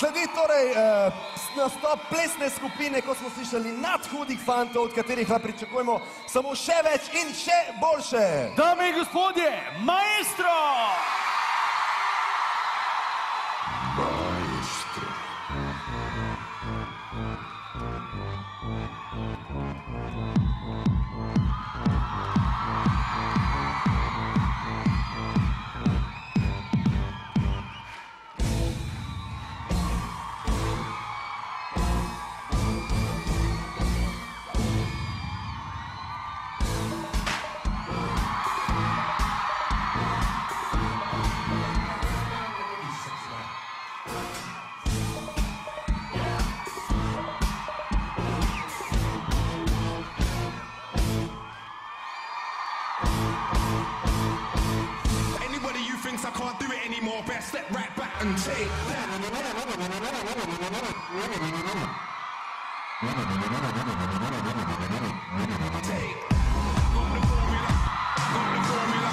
Sledi torej uh, nastop plesne skupine, kot smo slišali, nadhudih fantov, od katerih lahko pričakujemo samo še več in še boljše. Dame in gospodje, maestro! Step right back and take that. Take. Formula, formula,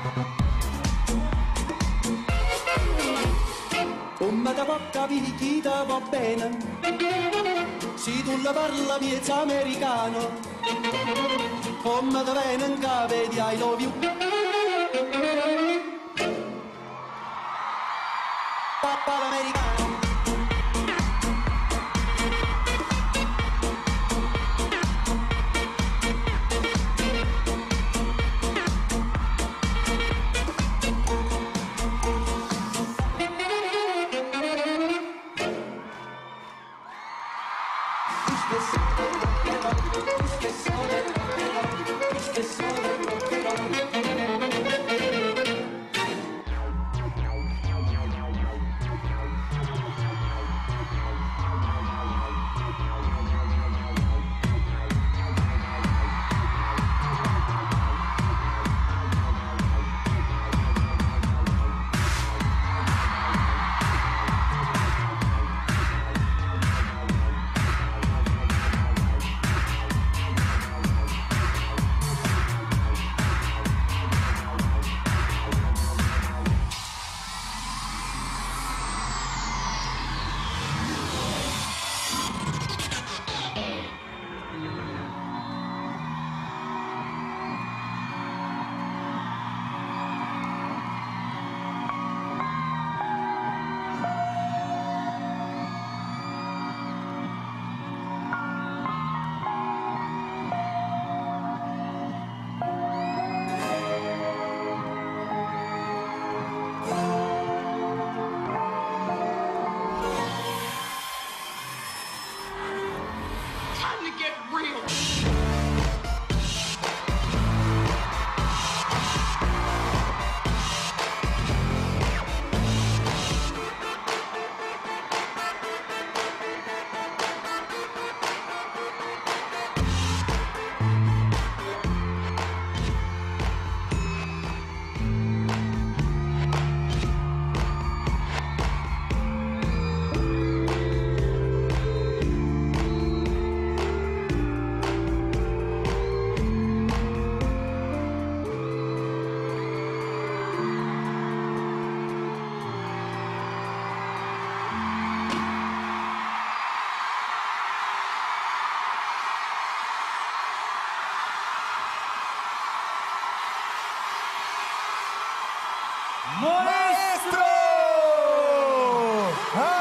formula. Da porta picchita va bene Se tu la parla miezza americano. Come da cave di I love you. Papà l'americano Maestro! Ha?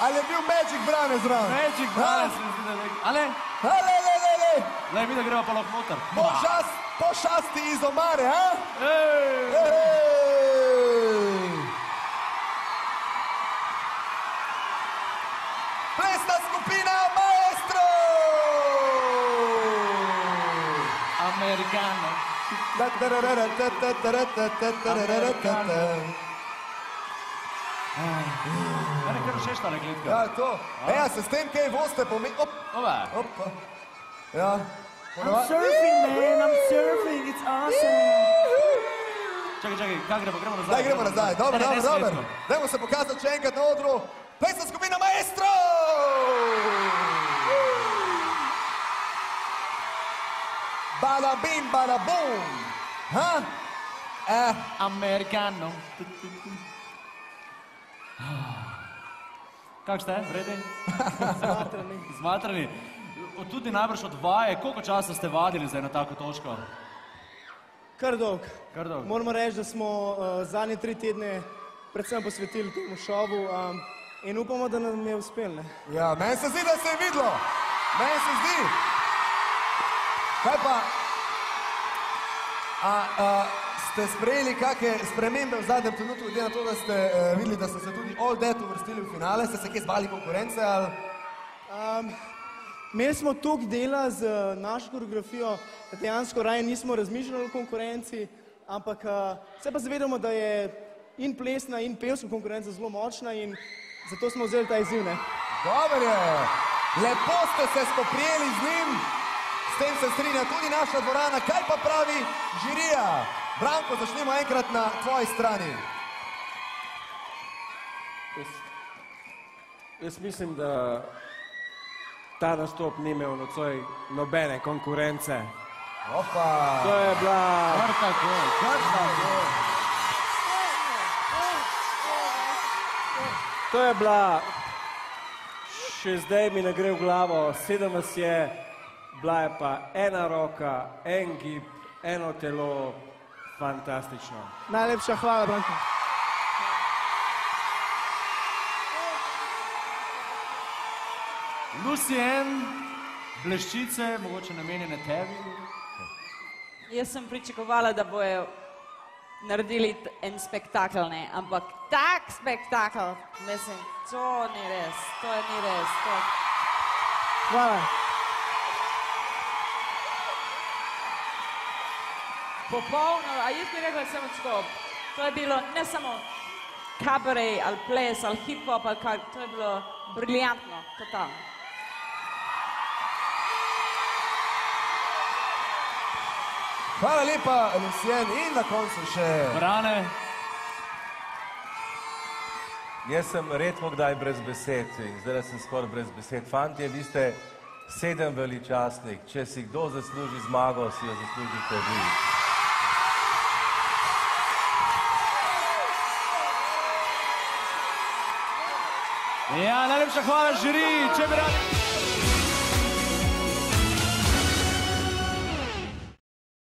Ali je bil Magic Brane zraven? Magic danes se mi zdi, da je nek- Ale, Ale, le, le, le. le, mi da gremo pa lahko noter. Pošast, pošasti iz omare, ha? Ej! Ej! Plesna skupina Maestro! Americano. Mene kar všeč ta rekletka. Ja, to. Ja, se s tem kaj boste pomeni. Op, Ova. op. Ja. Ponava- surfing, man. I'm surfing. It's awesome. Čakaj, čakaj, kaj gremo? Gremo nazaj. Zdaj gremo nazaj. Dobro, ne, dobro, dobro. Dajmo se pokazati še enkrat na odru. Plesna skupina Maestro! Bada bim, bada bum. Ha? Eh, Americano. Kak ste, vredi? Zmatrani. Zmatrani. Od tudi najbrž od vaje, koliko časa ste vadili za eno tako točko? Kar dolg. Kar dolgo. Moramo reči, da smo uh, zadnje tri tedne predvsem posvetili temu šovu um, in upamo, da nam je uspelo. ne. ja, meni se zdi, da se je videlo. Meni se zdi. Kaj pa? A, a, ste sprejeli kakšne spremembe v zadnjem trenutku, glede na to, da ste uh, videli, da ste se tudi All Dead uvrstili v finale, ste se kje zbali konkurence ali? Um, imeli smo toliko dela z uh, našo koreografijo, da dejansko raje nismo razmišljali o konkurenci, ampak uh, se pa zavedamo, da je in plesna, in pevska konkurenca zelo močna in zato smo vzeli ta izziv. ne. Dobro je, lepo ste se spoprijeli z njim, s tem se strinja tudi naša dvorana. Kaj pa pravi žirija? Branko, začnemo enkrat na tvoji strani. Jaz, jaz mislim, da ta nastop ni imel nocoj nobene konkurence. Opa. To je bila, Kar tako, kar tako. to je bila, še zdaj mi ne gre v glavo, sedem vas je, bila je pa ena roka, en gib, eno telo, fantastično. Najlepša hvala, Branko. Lucien, bleščice, mogoče namenjene tebi. Jaz sem pričakovala, da bojo naredili en spektakel, ne? ampak tak spektakel, mislim, to ni res, to je ni res. To... Hvala. Popolno, a jaz bi rekla samo tako, to je bilo ne samo kabaret ali ples ali hip-hop ali kaj, to je bilo briljantno, totalno. Hvala lepa, Lucien, in na koncu še. Brane, Jaz sem redko kdaj brez besed in zdaj sem skoraj brez besed. Fantje, vi ste sedem veličastnik. Če si kdo zasluži zmago, si jo zaslužite vi. Ja, najlepša hvala žiri, če bi radi.